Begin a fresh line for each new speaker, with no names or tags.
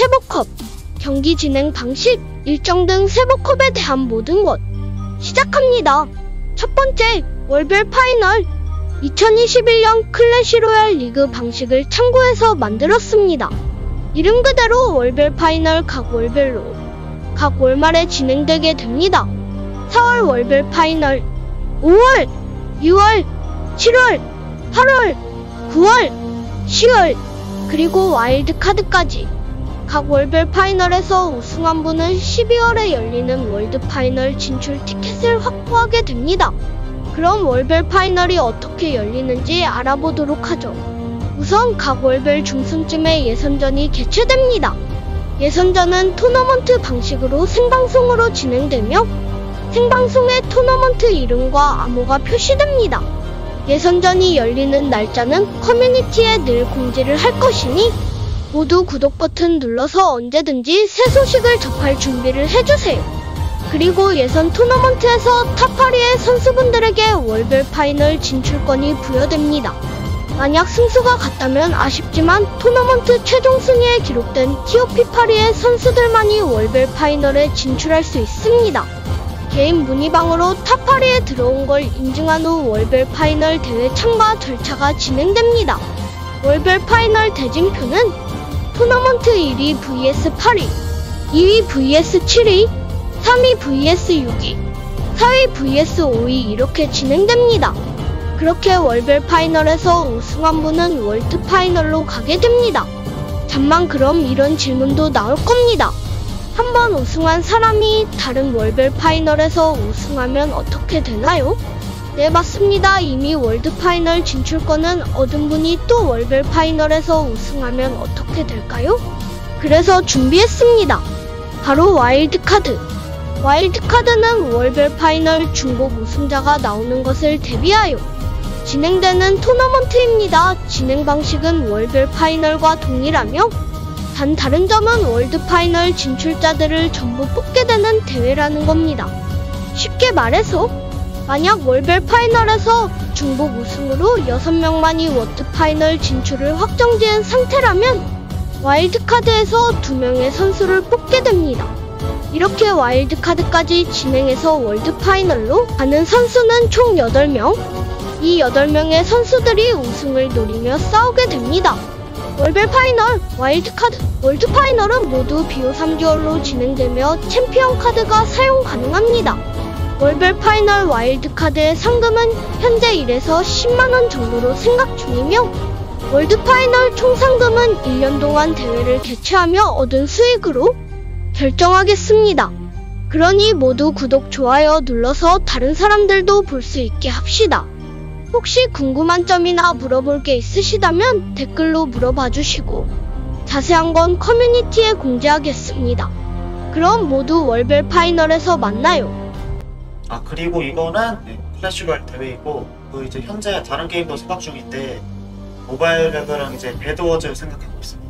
세보컵, 경기 진행 방식, 일정 등 세보컵에 대한 모든 것 시작합니다. 첫 번째, 월별 파이널 2021년 클래시 로얄 리그 방식을 참고해서 만들었습니다. 이름 그대로 월별 파이널 각 월별로 각 월말에 진행되게 됩니다. 4월 월별 파이널, 5월, 6월, 7월, 8월, 9월, 10월, 그리고 와일드카드까지 각 월별 파이널에서 우승한 분은 12월에 열리는 월드 파이널 진출 티켓을 확보하게 됩니다. 그럼 월별 파이널이 어떻게 열리는지 알아보도록 하죠. 우선 각 월별 중순쯤에 예선전이 개최됩니다. 예선전은 토너먼트 방식으로 생방송으로 진행되며 생방송에 토너먼트 이름과 암호가 표시됩니다. 예선전이 열리는 날짜는 커뮤니티에 늘 공지를 할 것이니 모두 구독 버튼 눌러서 언제든지 새 소식을 접할 준비를 해주세요. 그리고 예선 토너먼트에서 top 8위의 선수분들에게 월별 파이널 진출권이 부여됩니다. 만약 승수가 같다면 아쉽지만 토너먼트 최종 순위에 기록된 TOP 8위의 선수들만이 월별 파이널에 진출할 수 있습니다. 개인 문의방으로 top 8위에 들어온 걸 인증한 후 월별 파이널 대회 참가 절차가 진행됩니다. 월별 파이널 대진표는 토너먼트 1위 vs 8위, 2위 vs 7위, 3위 vs 6위, 4위 vs 5위 이렇게 진행됩니다. 그렇게 월별 파이널에서 우승한 분은 월드 파이널로 가게 됩니다. 잠만 그럼 이런 질문도 나올 겁니다. 한번 우승한 사람이 다른 월별 파이널에서 우승하면 어떻게 되나요? 네, 맞습니다. 이미 월드 파이널 진출권은 얻은 분이 또 월별 파이널에서 우승하면 어떻게 될까요? 그래서 준비했습니다. 바로 와일드카드. 와일드카드는 월별 파이널 중복 우승자가 나오는 것을 대비하여 진행되는 토너먼트입니다. 진행 방식은 월별 파이널과 동일하며 단 다른 점은 월드 파이널 진출자들을 전부 뽑게 되는 대회라는 겁니다. 쉽게 말해서 만약 월별 파이널에서 중복 우승으로 6명만이 월드 파이널 진출을 확정지은 상태라면 와일드카드에서 2명의 선수를 뽑게 됩니다. 이렇게 와일드카드까지 진행해서 월드 파이널로 가는 선수는 총 8명. 이 8명의 선수들이 우승을 노리며 싸우게 됩니다. 월별 파이널, 와일드카드, 월드 파이널은 모두 BO 3개월로 진행되며 챔피언 카드가 사용 가능합니다. 월별 파이널 와일드카드의 상금은 현재 1에서 10만원 정도로 생각 중이며 월드 파이널 총 상금은 1년 동안 대회를 개최하며 얻은 수익으로 결정하겠습니다. 그러니 모두 구독, 좋아요 눌러서 다른 사람들도 볼 수 있게 합시다. 혹시 궁금한 점이나 물어볼 게 있으시다면 댓글로 물어봐 주시고 자세한 건 커뮤니티에 공지하겠습니다. 그럼 모두 월별 파이널에서 만나요.
아 그리고 이거는 네, 클래시로얄 대회이고 그 이제 현재 다른 게임도 생각 중인데 모바일 레전드랑 이제 베드워즈 생각하고 있습니다.